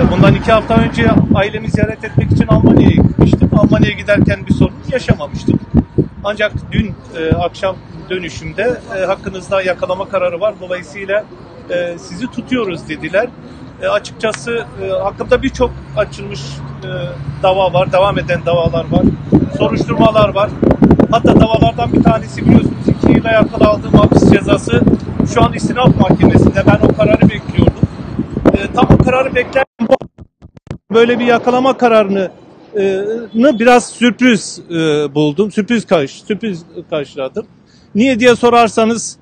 E, Bundan iki hafta önce ailemi ziyaret etmek için Almanya'ya gitmiştim. Almanya'ya giderken bir sorun yaşamamıştım. Ancak dün e, akşam dönüşümde e, hakkınızda yakalama kararı var. Dolayısıyla e, sizi tutuyoruz dediler. E, açıkçası e, hakkımda birçok açılmış e, dava var, devam eden davalar var, soruşturmalar var. Hatta davalardan bir tanesi biliyorsunuz iki yıla yakın aldığım hapis cezası şu an istinaf mahkemesinde. Ben o kararı bekliyordum. E, tam o kararı beklerken bu böyle bir yakalama kararını e, biraz sürpriz e, buldum. Sürpriz karşı sürpriz karşıladım. Niye diye sorarsanız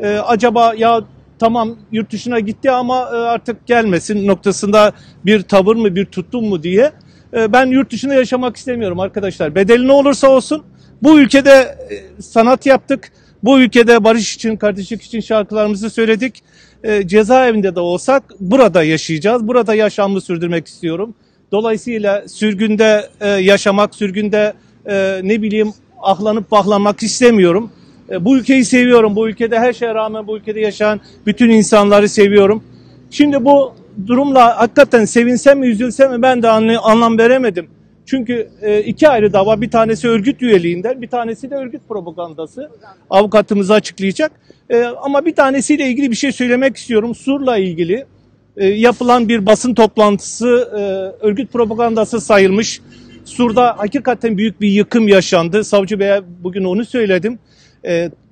e, acaba ya tamam yurt dışına gitti ama e, artık gelmesin noktasında bir tavır mı bir tutum mu diye. E, ben yurt dışında yaşamak istemiyorum arkadaşlar. Bedeli ne olursa olsun bu ülkede e, sanat yaptık. Bu ülkede barış için, kardeşlik için şarkılarımızı söyledik. E, cezaevinde de olsak burada yaşayacağız. Burada yaşamımı sürdürmek istiyorum. Dolayısıyla sürgünde e, yaşamak, sürgünde e, ne bileyim ahlanıp bahlanmak istemiyorum. E, bu ülkeyi seviyorum. Bu ülkede her şeye rağmen bu ülkede yaşayan bütün insanları seviyorum. Şimdi bu durumla hakikaten sevinsem mi üzülsem mi ben de anlam veremedim. Çünkü e, iki ayrı dava bir tanesi örgüt üyeliğinden bir tanesi de örgüt propagandası. Avukatımız açıklayacak. E, ama bir tanesiyle ilgili bir şey söylemek istiyorum. Sur'la ilgili e, yapılan bir basın toplantısı örgüt propagandası sayılmış. Sur'da hakikaten büyük bir yıkım yaşandı. Savcı Bey'e bugün onu söyledim.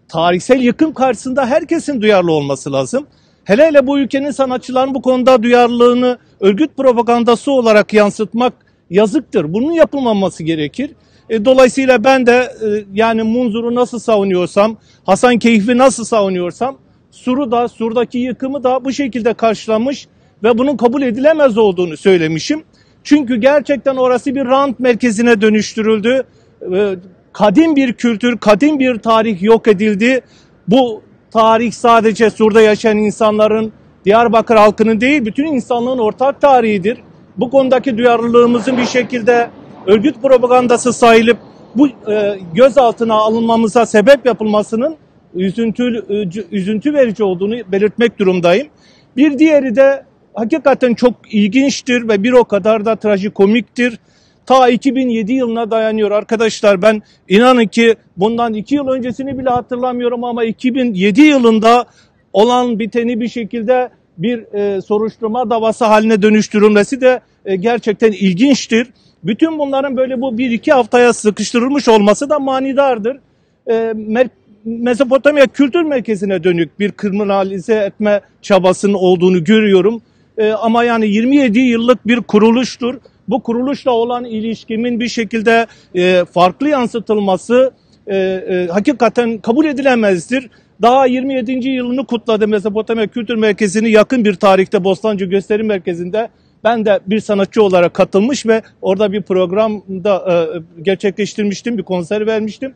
Tarihsel yıkım karşısında herkesin duyarlı olması lazım. Hele hele bu ülkenin sanatçıların bu konuda duyarlılığını örgüt propagandası olarak yansıtmak yazıktır. Bunun yapılmaması gerekir. E, dolayısıyla ben de e, yani Munzur'u nasıl savunuyorsam, Hasan Keyif'i nasıl savunuyorsam Sur'u da, Sur'daki yıkımı da bu şekilde karşılamış ve bunun kabul edilemez olduğunu söylemişim. Çünkü gerçekten orası bir rant merkezine dönüştürüldü. E, kadim bir kültür, kadim bir tarih yok edildi. Bu tarih sadece Sur'da yaşayan insanların, Diyarbakır halkının değil, bütün insanlığın ortak tarihidir. Bu konudaki duyarlılığımızın bir şekilde örgüt propagandası sayılıp bu e, gözaltına alınmamıza sebep yapılmasının üzüntü, üzüntü verici olduğunu belirtmek durumdayım. Bir diğeri de hakikaten çok ilginçtir ve bir o kadar da trajikomiktir. Ta 2007 yılına dayanıyor arkadaşlar. Ben inanın ki bundan iki yıl öncesini bile hatırlamıyorum ama 2007 yılında olan biteni bir şekilde bir e, soruşturma davası haline dönüştürülmesi de e, gerçekten ilginçtir. Bütün bunların böyle bu bir iki haftaya sıkıştırılmış olması da manidardır. E, Mezopotamya kültür merkezine dönük bir kriminalize etme çabasının olduğunu görüyorum. E, ama yani 27 yıllık bir kuruluştur. Bu kuruluşla olan ilişkimin bir şekilde e, farklı yansıtılması e, e, hakikaten kabul edilemezdir. Daha 27. yılını kutladı Mezopotamya Kültür Merkezi'ni yakın bir tarihte Bostancı Gösteri Merkezi'nde ben de bir sanatçı olarak katılmış ve orada bir programda e, gerçekleştirmiştim, bir konser vermiştim.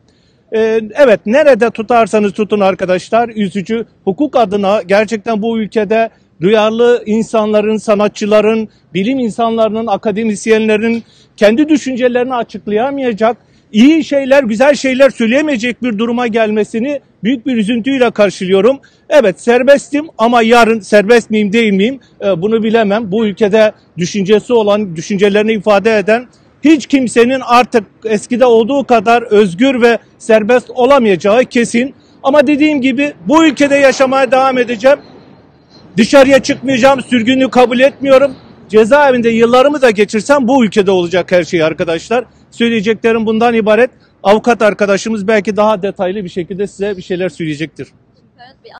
E, evet nerede tutarsanız tutun arkadaşlar üzücü hukuk adına gerçekten bu ülkede duyarlı insanların, sanatçıların, bilim insanlarının, akademisyenlerin kendi düşüncelerini açıklayamayacak, iyi şeyler, güzel şeyler söyleyemeyecek bir duruma gelmesini büyük bir üzüntüyle karşılıyorum. Evet serbestim ama yarın serbest miyim değil miyim e, bunu bilemem. Bu ülkede düşüncesi olan, düşüncelerini ifade eden hiç kimsenin artık eskide olduğu kadar özgür ve serbest olamayacağı kesin. Ama dediğim gibi bu ülkede yaşamaya devam edeceğim. Dışarıya çıkmayacağım, sürgünlüğü kabul etmiyorum. Cezaevinde yıllarımı da geçirsem bu ülkede olacak her şey arkadaşlar. Söyleyeceklerim bundan ibaret. Avukat arkadaşımız belki daha detaylı bir şekilde size bir şeyler söyleyecektir.